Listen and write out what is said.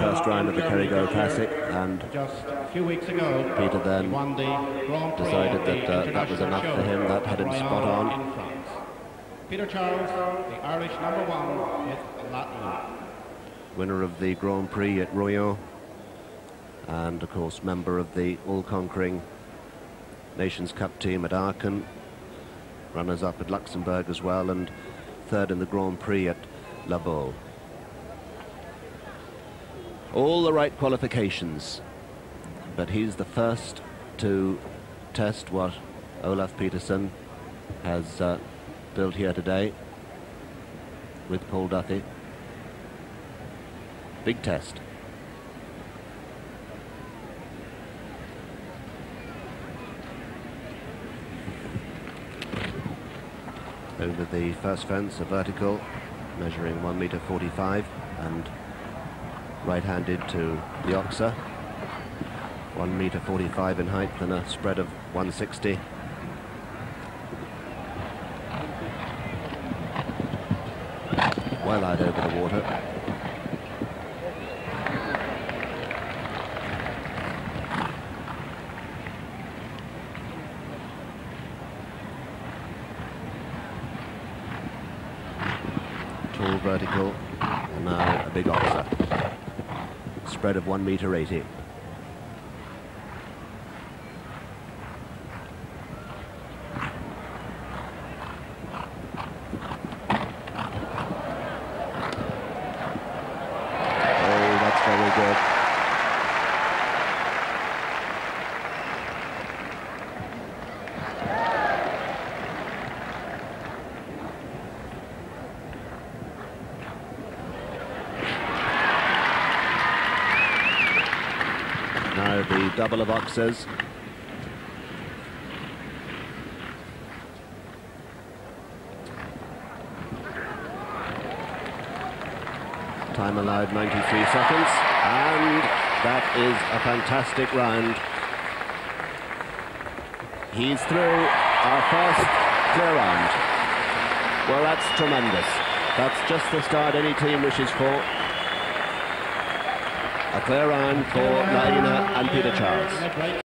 first round of the Kerrygold Classic, and just a few weeks ago, Peter then won the Grand Prix decided that, uh, that was enough for him. That had him spot on. Peter Charles, the Irish number one with La Ina. winner of the Grand Prix at Royan, and of course member of the all-conquering Nations Cup team at Aachen, runners-up at Luxembourg as well, and third in the Grand Prix at La Baule. All the right qualifications, but he's the first to test what Olaf Petersen has uh, built here today with Paul Duffy. Big test. Over the first fence, a vertical measuring 1 meter 45 and right-handed to the oxer. 1 meter 45 in height and a spread of 160. Well out over the water. Tall vertical, and now a big oxer. Spread of 1 meter 80. Now the double of oxers. Time allowed 93 seconds, and that is a fantastic round. He's through our first clear round. Well, that's tremendous. That's just the start any team wishes for. A clear round for La Ina and Peter Charles.